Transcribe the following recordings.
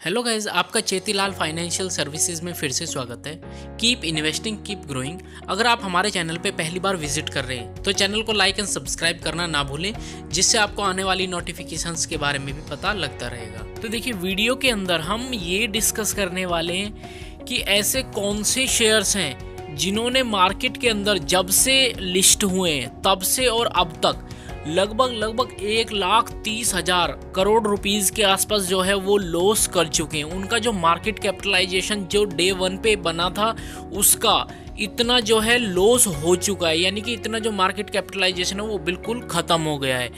Hello guys आपका चेतीलाल financial services में फिर से स्वागत है। कीप इन्वेस्टिंग कीप ग्रोइंग अगर आप हमारे चैनल पे पहली बार विज़िट कर रहे हैं तो चैनल को लाइक एंड सब्सक्राइब करना ना भूलें, जिससे आपको आने वाली नोटिफिकेशंस के बारे में भी पता लगता रहेगा। तो देखिए वीडियो के अंदर हम ये डिस्कस करने वाले हैं कि ऐसे कौन से शेयर्स हैं जिन्होंने मार्केट के अंदर जब से लिस्ट हुए तब से और अब तक। लगभग लगभग एक लाख तीस हज़ार करोड़ रुपीस के आसपास जो है वो लॉस कर चुके हैं। उनका जो मार्केट कैपिटलाइजेशन जो डे वन पे बना था, उसका इतना जो है लॉस हो चुका है। यानी कि इतना जो मार्केट कैपिटलाइजेशन है, वो बिल्कुल ख़त्म हो गया है।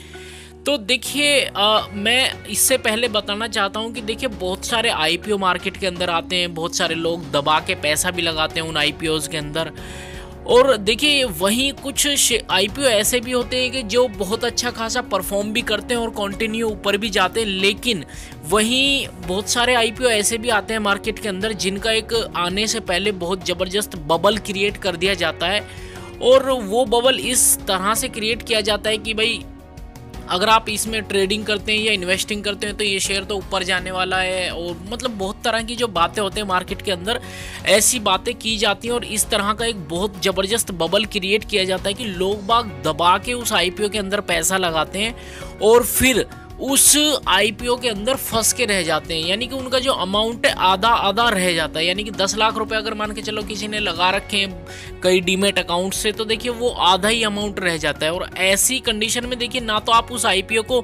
तो देखिए मैं इससे पहले बताना चाहता हूँ कि देखिए, बहुत सारे आईपीओ मार्केट के अंदर आते हैं, बहुत सारे लोग दबा के पैसा भी लगाते हैं उन आईपीओज के अंदर। और देखिए, वहीं कुछ आईपीओ ऐसे भी होते हैं कि जो बहुत अच्छा खासा परफॉर्म भी करते हैं और कंटिन्यू ऊपर भी जाते हैं, लेकिन वहीं बहुत सारे आईपीओ ऐसे भी आते हैं मार्केट के अंदर जिनका एक आने से पहले बहुत ज़बरदस्त बबल क्रिएट कर दिया जाता है। और वो बबल इस तरह से क्रिएट किया जाता है कि भाई अगर आप इसमें ट्रेडिंग करते हैं या इन्वेस्टिंग करते हैं तो ये शेयर तो ऊपर जाने वाला है और मतलब बहुत तरह की जो बातें होते हैं मार्केट के अंदर, ऐसी बातें की जाती हैं और इस तरह का एक बहुत ज़बरदस्त बबल क्रिएट किया जाता है कि लोग बाग दबा के उस आईपीओ के अंदर पैसा लगाते हैं और फिर उस आईपीओ के अंदर फंस के रह जाते हैं। यानी कि उनका जो अमाउंट है, आधा आधा रह जाता है। यानी कि दस लाख रुपए अगर मान के चलो किसी ने लगा रखे हैं कई डीमेट अकाउंट से तो देखिए वो आधा ही अमाउंट रह जाता है। और ऐसी कंडीशन में देखिए, ना तो आप उस आईपीओ को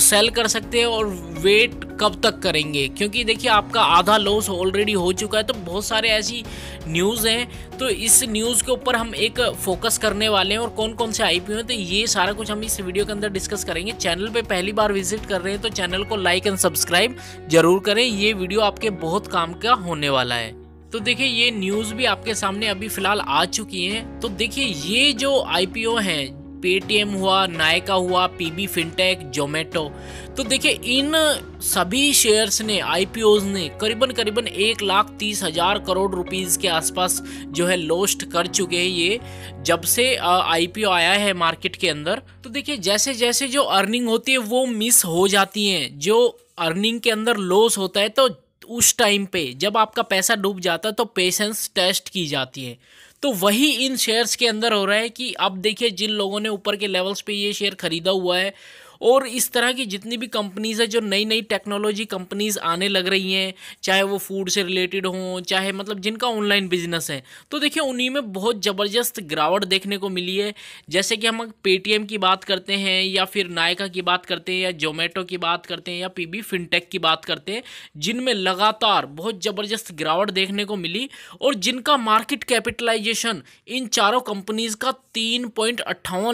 सेल कर सकते हैं और वेट कब तक करेंगे? क्योंकि देखिए, आपका आधा लॉस ऑलरेडी हो चुका है तो बहुत सारे ऐसी न्यूज़ हैं। तो इस न्यूज़ के ऊपर हम एक फोकस करने वाले हैं और कौन कौन से आईपीओ हैं तो ये सारा कुछ हम इस वीडियो के अंदर डिस्कस करेंगे। चैनल पे पहली बार विज़िट कर रहे हैं तो चैनल को लाइक एंड सब्सक्राइब ज़रूर करें। ये वीडियो आपके बहुत काम का होने वाला है। तो देखिए, ये न्यूज़ भी आपके सामने अभी फ़िलहाल आ चुकी है। तो देखिए, ये जो आईपीओ हैं पेटीएम हुआ, नायका हुआ, पीबी फिनटेक जोमेटो तो देखिए, इन सभी शेयर्स ने आईपीओज ने करीबन करीबन एक लाख तीस हज़ार करोड़ रुपीस के आसपास जो है लोस्ट कर चुके हैं ये, जब से आईपीओ आया है मार्केट के अंदर। तो देखिए जैसे जैसे जो अर्निंग होती है, वो मिस हो जाती है। जो अर्निंग के अंदर लॉस होता है तो उस टाइम पे जब आपका पैसा डूब जाता है तो पेशेंस टेस्ट की जाती है। तो वही इन शेयर्स के अंदर हो रहा है कि अब देखिए जिन लोगों ने ऊपर के लेवल्स पे ये शेयर खरीदा हुआ है और इस तरह की जितनी भी कंपनीज़ है, जो नई नई टेक्नोलॉजी कंपनीज़ आने लग रही हैं, चाहे वो फ़ूड से रिलेटेड हों, चाहे मतलब जिनका ऑनलाइन बिज़नेस है। तो देखिए, उन्हीं में बहुत ज़बरदस्त गिरावट देखने को मिली है। जैसे कि हम पेटीएम की बात करते हैं, या फिर नायका की बात करते हैं, या जोमेटो की बात करते हैं, या पी फिनटेक की बात करते हैं, जिनमें लगातार बहुत ज़बरदस्त गिरावट देखने को मिली, और जिनका मार्केट कैपिटलाइजेशन इन चारों कंपनीज़ का तीन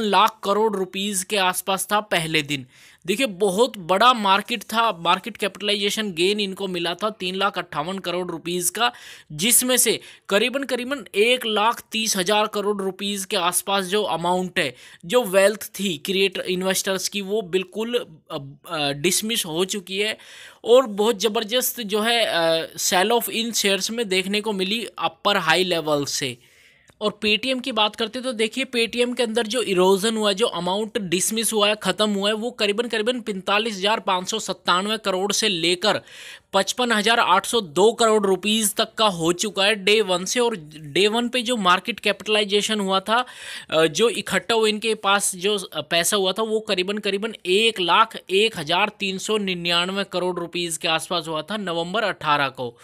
लाख करोड़ रुपीज़ के आसपास था पहले दिन। दिन। देखिए, बहुत बड़ा मार्केट था। मार्केट कैपिटलाइजेशन गेन इनको मिला था तीन लाख अट्ठावन करोड़ रुपीज़ का, जिसमें से करीबन करीबन एक लाख तीस हज़ार करोड़ रुपीज़ के आसपास जो अमाउंट है, जो वेल्थ थी क्रिएटर इन्वेस्टर्स की, वो बिल्कुल डिसमिस हो चुकी है। और बहुत ज़बरदस्त जो है सेल ऑफ़ इन शेयर्स में देखने को मिली अपर हाई लेवल से। और पेटीएम की बात करते तो देखिए पेटीएम के अंदर जो इरोजन हुआ है जो अमाउंट डिसमिस हुआ है, ख़त्म हुआ है, वो करीबन करीबन पैंतालीस हज़ार पाँच सौ सत्तानवे करोड़ से लेकर पचपन हज़ार आठ सौ दो करोड़ रुपीज़ तक का हो चुका है डे वन से। और डे वन पे जो मार्केट कैपिटलाइजेशन हुआ था जो इकट्ठा हुआ इनके पास जो पैसा हुआ था, वो करीबन करीबन एक लाख एक हज़ार तीन सौ निन्यानवे करोड़ रुपीज़ के आसपास हुआ था नवंबर अट्ठारह को।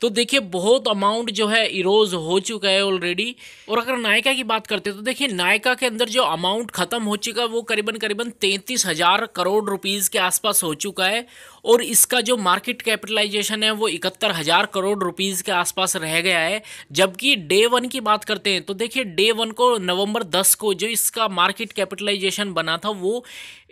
तो देखिए, बहुत अमाउंट जो है इरोज हो चुका है ऑलरेडी और अगर नायका की बात करते हैं तो देखिए, नायका के अंदर जो अमाउंट खत्म हो चुका है, वो करीबन करीबन तैंतीस हज़ार करोड़ रुपीज़ के आसपास हो चुका है। और इसका जो मार्केट कैपिटलाइजेशन है, वो इकहत्तर हज़ार करोड़ रुपीज़ के आसपास रह गया है। जबकि डे वन की बात करते हैं तो देखिए डे वन को, नवंबर दस को जो इसका मार्केट कैपिटलाइजेशन बना था, वो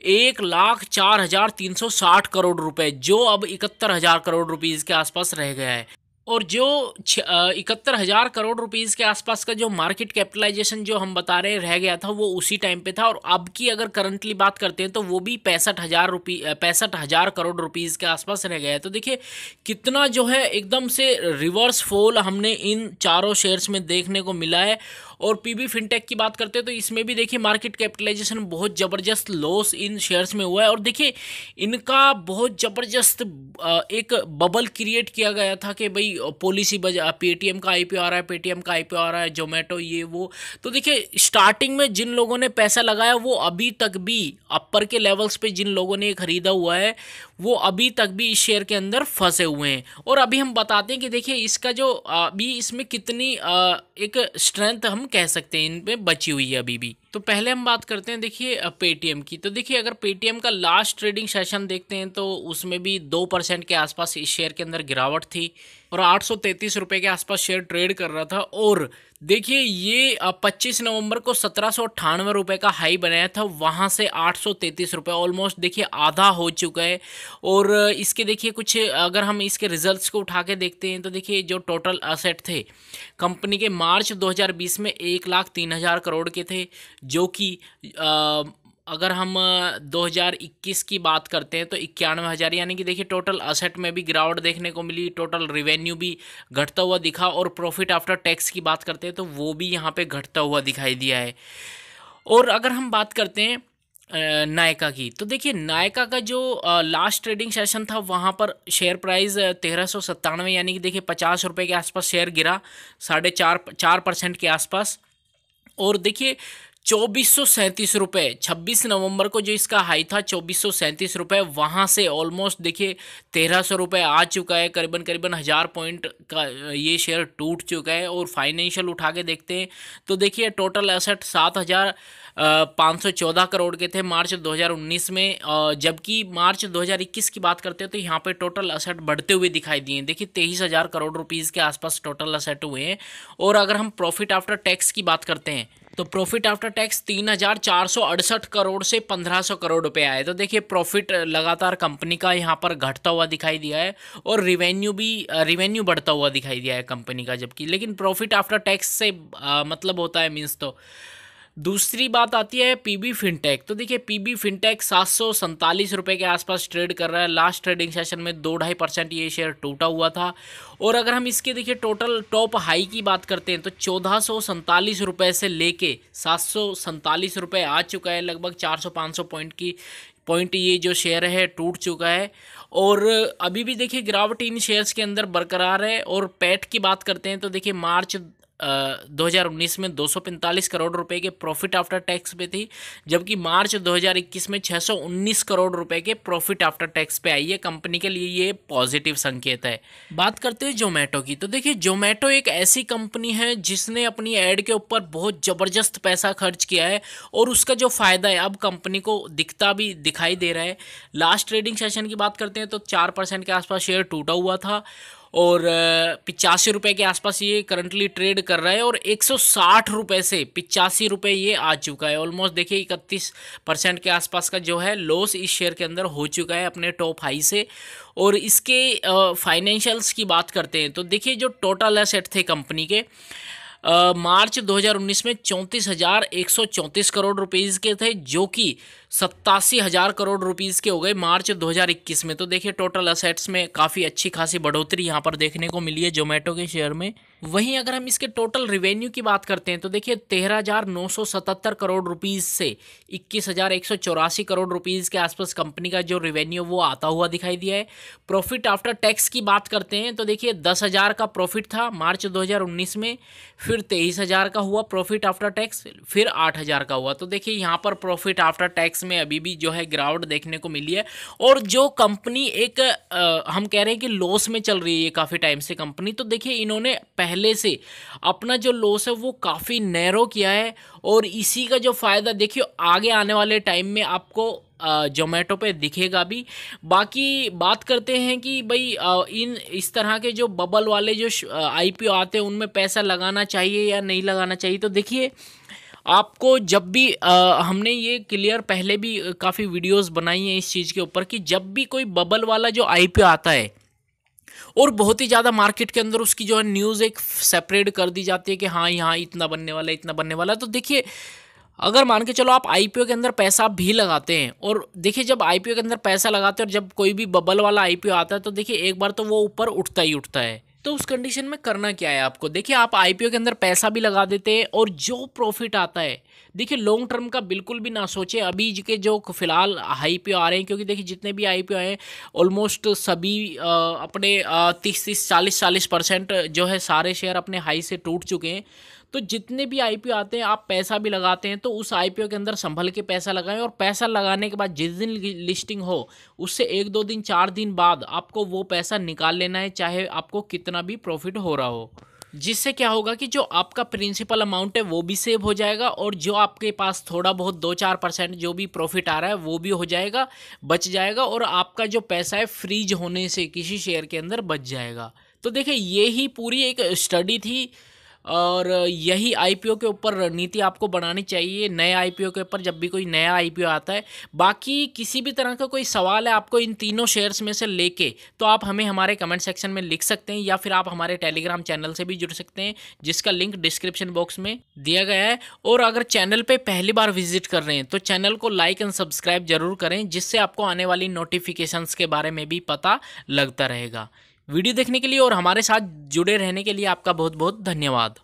एक लाख चार हज़ार तीन सौ साठ करोड़ रुपए, जो अब इकहत्तर हज़ार करोड़ रुपीज़ के आसपास रह गया है। और जो इकहत्तर हज़ार करोड़ रुपीज़ के आसपास का जो मार्केट कैपिटलाइजेशन जो हम बता रहे रह गया था, वो उसी टाइम पे था। और अब की अगर करंटली बात करते हैं तो वो भी पैंसठ हज़ार रुपी पैंसठ हज़ार करोड़ रुपीज़ के आसपास रह गया है। तो देखिए, कितना जो है, एकदम से रिवर्स फॉल हमने इन चारों शेयर्स में देखने को मिला है। और पीबी फिनटेक की बात करते हैं तो इसमें भी देखिए मार्केट कैपिटलाइजेशन बहुत ज़बरदस्त लॉस इन शेयर्स में हुआ है। और देखिए, इनका बहुत ज़बरदस्त एक बबल क्रिएट किया गया था कि भाई पॉलिसी बजा पेटीएम का आईपीओ आ रहा है पेटीएम का आईपीओ आ रहा है जोमेटो ये, वो। तो देखिए स्टार्टिंग में जिन लोगों ने पैसा लगाया, वो अभी तक भी अपर के लेवल्स पे जिन लोगों ने खरीदा हुआ है वो अभी तक भी इस शेयर के अंदर फंसे हुए हैं। और अभी हम बताते हैं कि देखिए, इसका जो अभी इसमें कितनी एक स्ट्रेंथ हम कह सकते हैं इन पर बची हुई है अभी भी। तो पहले हम बात करते हैं, देखिए पेटीएम की। तो देखिए, अगर पेटीएम का लास्ट ट्रेडिंग सेशन देखते हैं तो उसमें भी दो परसेंट के आसपास इस शेयर के अंदर गिरावट थी। और आठ सौ के आसपास शेयर ट्रेड कर रहा था। और देखिए, ये पच्चीस नवंबर को सत्रह सौ अट्ठानवे रुपये का हाई बनाया था। वहाँ से आठ सौ तैंतीस रुपये ऑलमोस्ट देखिए आधा हो चुका है। और, इसके देखिए कुछ, अगर हम इसके रिजल्ट्स को उठा के देखते हैं तो देखिए जो टोटल असेट थे कंपनी के मार्च 2020 में एक लाख तीन हज़ार करोड़ के थे, जो कि अगर हम 2021 की बात करते हैं तो इक्यानवे हज़ार, यानी कि देखिए टोटल असेट में भी गिरावट देखने को मिली टोटल रिवेन्यू भी घटता हुआ दिखा और प्रॉफिट आफ्टर टैक्स की बात करते हैं तो वो भी यहाँ पे घटता हुआ दिखाई दिया है। और अगर हम बात करते हैं नायका की तो देखिए नायका का जो लास्ट ट्रेडिंग सेशन था, वहाँ पर शेयर प्राइस तेरह सौ सत्तानवे, यानी कि देखिए पचास रुपये के आसपास शेयर गिरा, साढ़े चार चार परसेंट के आसपास। और देखिए चौबीस सौ सैंतीस रुपये छब्बीस नवंबर को जो इसका हाई था, चौबीस सौ सैंतीस रुपये वहाँ से ऑलमोस्ट देखिए, तेरह सौ रुपये आ चुका है। करीबन करीबन हज़ार पॉइंट का, ये शेयर टूट चुका है और फाइनेंशियल उठा के देखते हैं। तो देखिए टोटल एसेट सात हज़ार पाँच सौ चौदह करोड़ के थे मार्च 2019 में। जबकि मार्च 2021 की बात करते हैं तो यहाँ पे टोटल असेट बढ़ते हुए दिखाई दिए देखिए, तेईस हज़ार करोड़ रुपीज़ के आसपास टोटल असेट हुए हैं। और अगर हम प्रॉफिट आफ्टर टैक्स की बात करते हैं तो प्रॉफिट आफ्टर टैक्स तीन हज़ार चार सौ अड़सठ करोड़ से पंद्रह सौ करोड़ रुपए आए। तो देखिए प्रॉफिट लगातार कंपनी का यहाँ पर घटता हुआ दिखाई दिया है और रिवेन्यू भी रिवेन्यू बढ़ता हुआ दिखाई दिया है कंपनी का जबकि। लेकिन प्रॉफिट आफ्टर टैक्स से आ, मतलब होता है मीन्स तो दूसरी बात आती है पीबी फिनटेक तो देखिए पीबी फिनटेक सात सौ सैंतालीस रुपये के आसपास ट्रेड कर रहा है। लास्ट ट्रेडिंग सेशन में दो ढाई परसेंट ये शेयर टूटा हुआ था। और अगर हम इसके, देखिए टोटल टॉप हाई की बात करते हैं तो चौदह सौ सैंतालीस रुपये से लेके सात सौ सैंतालीस रुपये आ चुका है। लगभग चार सौ, पाँच सौ पॉइंट की पॉइंट ये जो शेयर है, टूट चुका है। और अभी भी, देखिए, गिरावट इन शेयर्स के अंदर बरकरार है। और पैट की बात करते हैं तो देखिए, मार्च 2019 में 245 करोड़ रुपए के प्रॉफिट आफ्टर टैक्स पे थी, जबकि मार्च 2021 में 619 करोड़ रुपए के प्रॉफिट आफ्टर टैक्स पे आई है। कंपनी के लिए ये पॉजिटिव संकेत है। बात करते हैं जोमेटो की। तो देखिए जोमेटो एक ऐसी कंपनी है जिसने अपनी एड के ऊपर बहुत ज़बरदस्त पैसा खर्च किया है और उसका जो फ़ायदा है, अब कंपनी को दिखता भी दिखाई दे रहा है। लास्ट ट्रेडिंग सेशन की बात करते हैं तो चार परसेंट के आसपास शेयर टूटा हुआ था और पिचासी रुपये के आसपास ये करंटली ट्रेड कर रहा है और एक सौ साठ रुपये से पिचासी रुपये ये आ चुका है। ऑलमोस्ट देखिए, इकतीस परसेंट के आसपास का जो है लॉस इस शेयर के अंदर हो चुका है अपने टॉप हाई से। और इसके फाइनेंशियल्स की बात करते हैं तो देखिए जो टोटल एसेट थे कंपनी के मार्च 2019 में चौंतीस हज़ार एक सौ चौंतीस करोड़ रुपीज़ के थे, जो कि सत्तासी हज़ार करोड़ रुपीज़ के हो गए मार्च 2021 में। तो देखिए टोटल असेट्स में काफ़ी अच्छी खासी बढ़ोतरी यहाँ पर देखने को मिली है जोमेटो के शेयर में। वहीं अगर हम इसके टोटल रिवेन्यू की बात करते हैं तो देखिए तेरह हज़ार नौ सौ सतहत्तर करोड़ रुपीज़ से इक्कीस हज़ार एक सौ चौरासी करोड़ रुपीज़ के आसपास कंपनी का जो रिवेन्यू वो आता हुआ दिखाई दिया है। प्रॉफिट आफ्टर टैक्स की बात करते हैं तो देखिए दस हज़ार का प्रॉफिट था मार्च दो हज़ार उन्नीस में फिर तेईस हज़ार का हुआ प्रॉफिट आफ्टर टैक्स फिर आठ हज़ार का हुआ। तो देखिए यहाँ पर प्रॉफिट आफ्टर टैक्स में अभी भी जो है गिरावट देखने को मिली है। और जो कंपनी एक आ, हम कह रहे हैं कि लॉस में चल रही है काफ़ी टाइम से कंपनी तो देखिए इन्होंने पहले से अपना जो लॉस है वो काफ़ी नैरो किया है और इसी का जो फ़ायदा देखिए आगे आने वाले टाइम में आपको जोमेटो पे दिखेगा भी। बाकी बात करते हैं कि भाई इन इस तरह के जो बबल वाले जो आईपीओ आते हैं उनमें पैसा लगाना चाहिए या नहीं लगाना चाहिए? तो देखिए आपको जब भी आ, हमने ये क्लियर पहले भी काफ़ी वीडियोस बनाई हैं इस चीज़ के ऊपर कि जब भी कोई बबल वाला जो आईपीओ आता है और बहुत ही ज़्यादा मार्केट के अंदर उसकी जो है न्यूज़ एक सेपरेट कर दी जाती है कि हाँ यहाँ इतना बनने वाला है इतना बनने वाला। है तो देखिए, अगर मान के चलो आप आईपीओ के अंदर पैसा भी लगाते हैं और देखिए जब आईपीओ के अंदर पैसा लगाते हैं और जब कोई भी बबल वाला आईपीओ आता है तो देखिए एक बार तो वो ऊपर उठता ही उठता है। तो उस कंडीशन में करना क्या है आपको? देखिए आप आईपीओ के अंदर पैसा भी लगा देते हैं और जो प्रॉफिट आता है देखिए लॉन्ग टर्म का बिल्कुल भी ना सोचे। अभी के जो फ़िलहाल हाई पी आ रहे हैं क्योंकि देखिए जितने भी आई आए हैं ऑलमोस्ट सभी आ, अपने तीस तीस चालीस चालीस परसेंट जो है सारे शेयर अपने हाई से टूट चुके हैं। तो जितने भी आईपीओ आते हैं, आप पैसा भी लगाते हैं तो उस आईपीओ के अंदर संभल के पैसा लगाएँ और पैसा लगाने के बाद जिस दिन लिस्टिंग हो, उससे एक दो दिन, चार दिन बाद आपको वो पैसा निकाल लेना है, चाहे आपको कितना भी प्रॉफिट हो रहा हो। जिससे क्या होगा कि जो आपका प्रिंसिपल अमाउंट है, वो भी सेव हो जाएगा और जो आपके पास थोड़ा बहुत दो चार परसेंट जो भी प्रॉफिट आ रहा है, वो भी हो जाएगा, बच जाएगा और आपका जो पैसा है फ्रीज होने से किसी शेयर के अंदर बच जाएगा। तो देखिए, ये ही पूरी एक स्टडी थी और यही आईपीओ के ऊपर रणनीति आपको बनानी चाहिए, नए आईपीओ के ऊपर जब भी कोई नया आईपीओ आता है। बाकी किसी भी तरह का कोई सवाल है आपको इन तीनों शेयर्स में से लेके तो आप हमें हमारे कमेंट सेक्शन में लिख सकते हैं, या फिर आप हमारे टेलीग्राम चैनल से भी जुड़ सकते हैं, जिसका लिंक डिस्क्रिप्शन बॉक्स में दिया गया है। और अगर चैनल पर पहली बार विज़िट कर रहे हैं तो चैनल को लाइक एंड सब्सक्राइब ज़रूर करें, जिससे आपको आने वाली नोटिफिकेशंस के बारे में भी पता लगता रहेगा। वीडियो देखने के लिए और हमारे साथ जुड़े रहने के लिए आपका बहुत बहुत धन्यवाद।